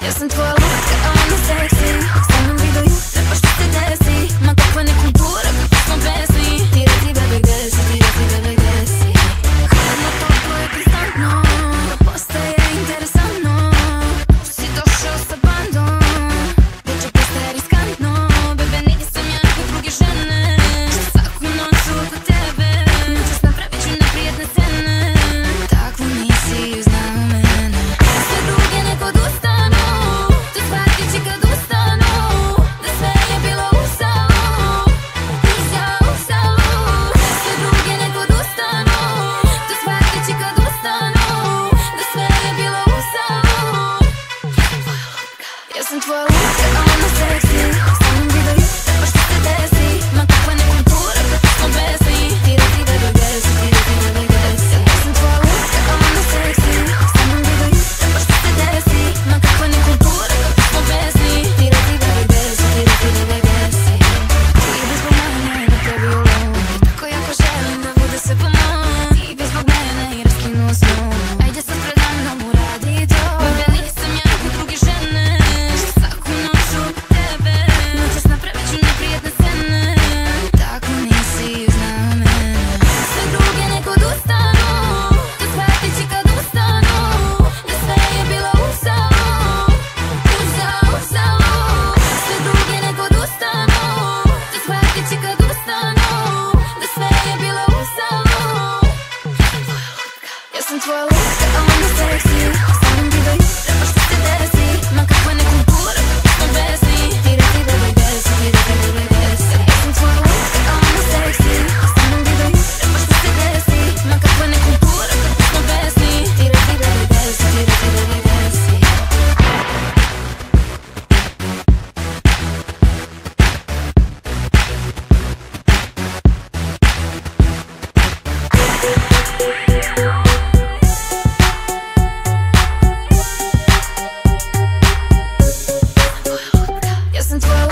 Listen to a for life listen to a the of mistakes you. listen to a